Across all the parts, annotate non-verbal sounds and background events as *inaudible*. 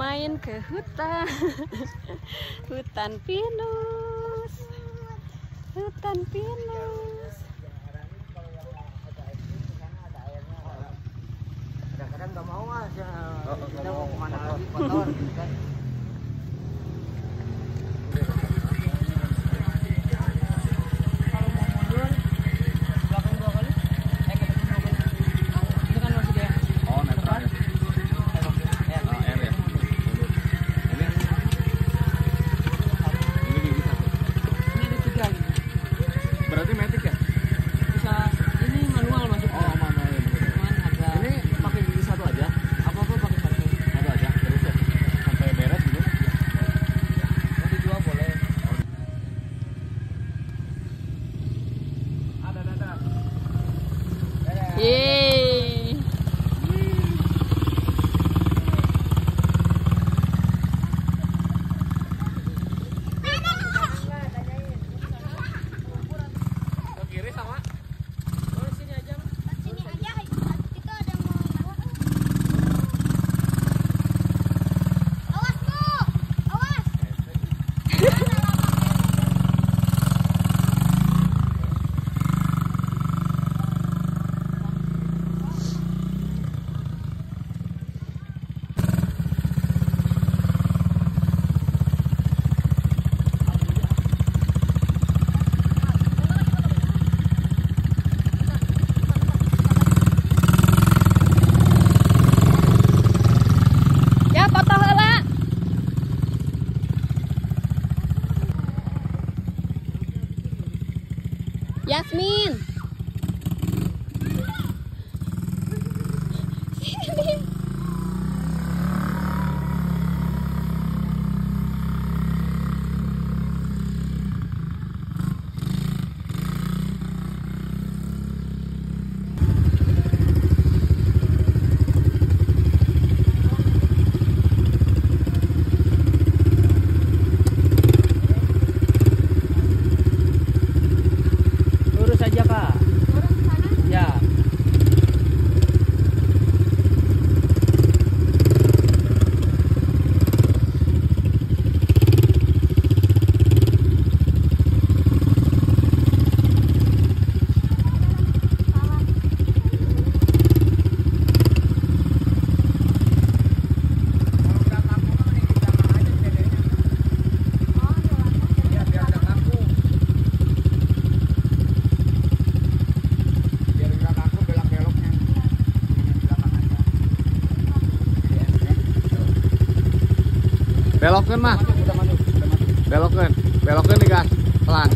main ke hutan. *laughs* Hutan pinus. Hutan pinus. nggak mau aja oh, kita mau. ke mana lagi? Kotor gitu kan. belokkan mah. Belokkan belokkan nih gas pelan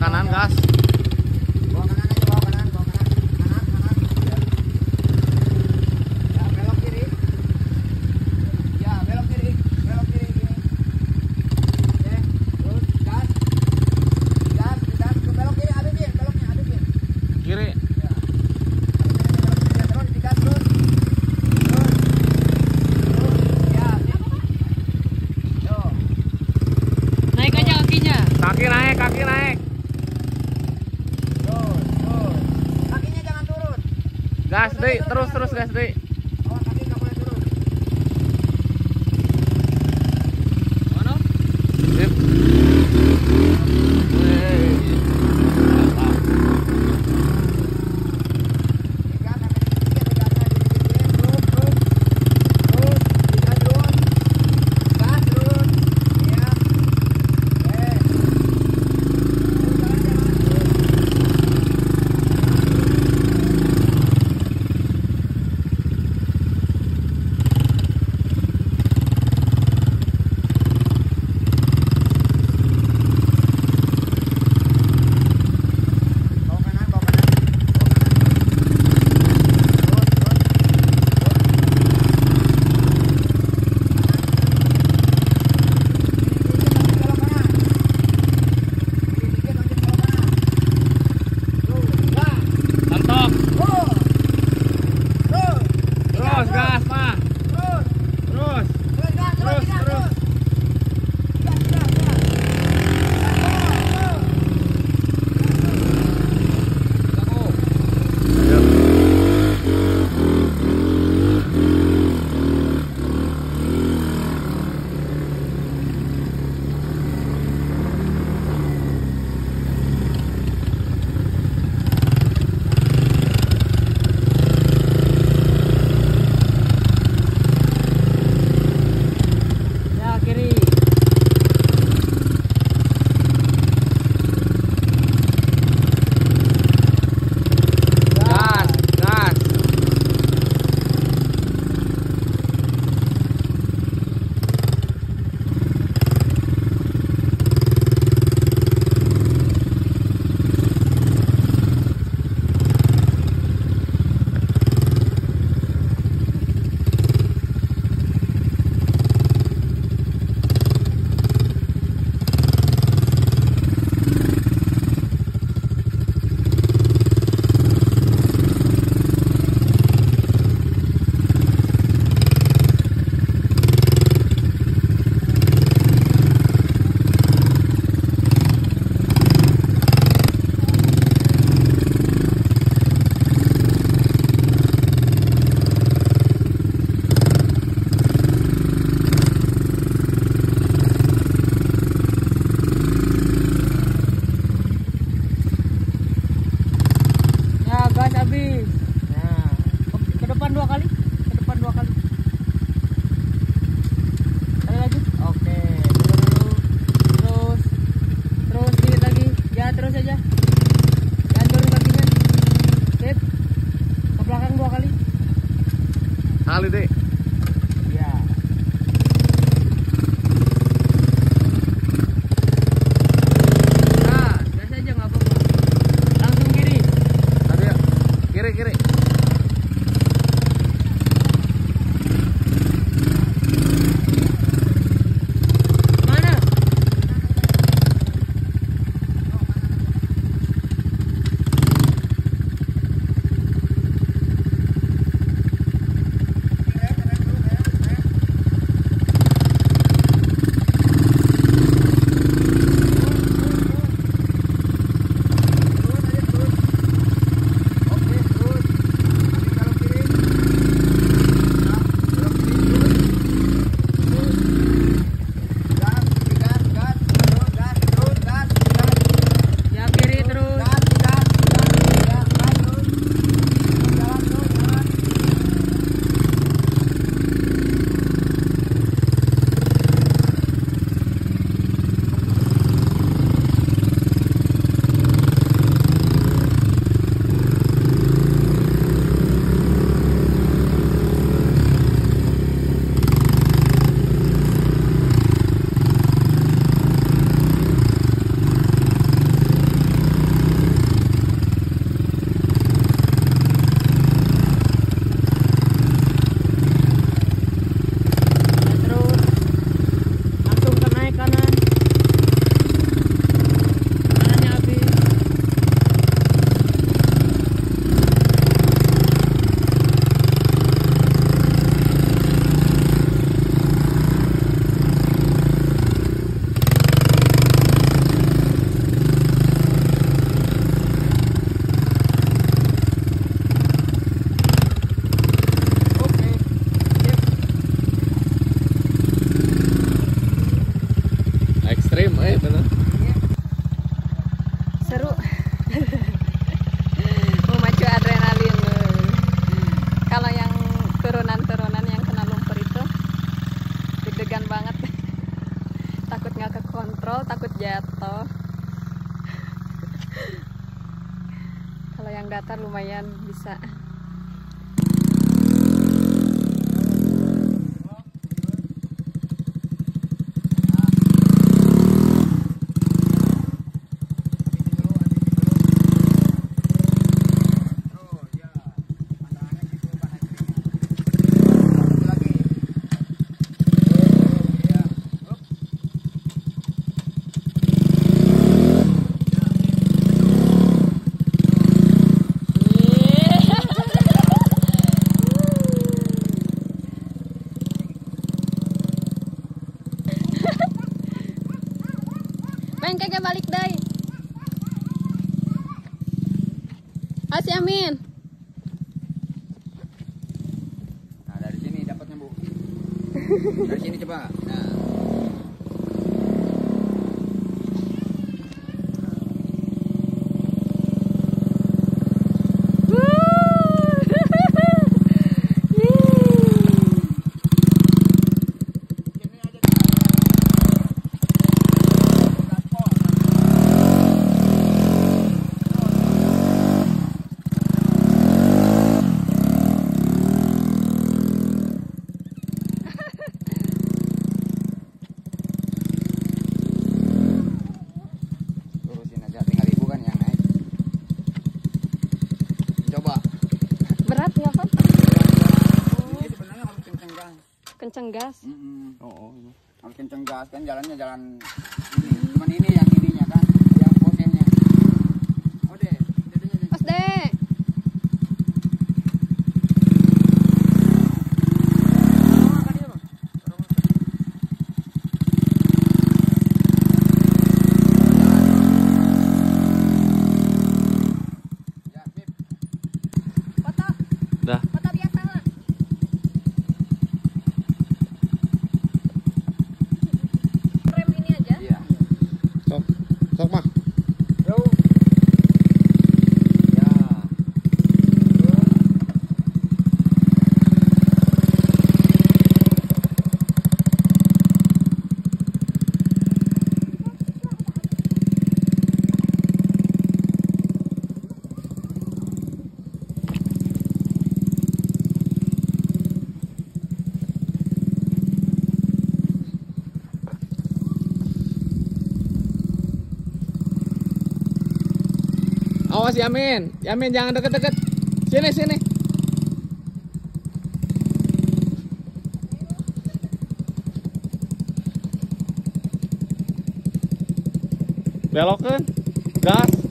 Kanan gas. Bawa kanan aja, bawa kanan, bawa kanan. Kanan, kanan. Ya. Ya, belok kiri. Ya, belok kiri. Belok kiri gini. Oke, terus gas. Gas, gas. Terus belok kiri, habisin. Beloknya habisin. Kiri. Ya. Habisin, belok kiri. Terus digas terus. Terus. Terus. Ya, sip. Tuh. Naik aja kakinya. Kaki naik, kaki naik. Terus, terus. Kakinya jangan turun. Gas deh, terus terus gas deh. પણ રોકડ Pengkeke balik deh. Asih Amin. Nah, dari sini dapatnya, Bu. *laughs* Dari sini coba. Nah. kenceng gas kan jalannya jalan ini cuman ini ya. Awas Yamin. Yamin jangan deket-deket. Sini sini. belok kan, Gas.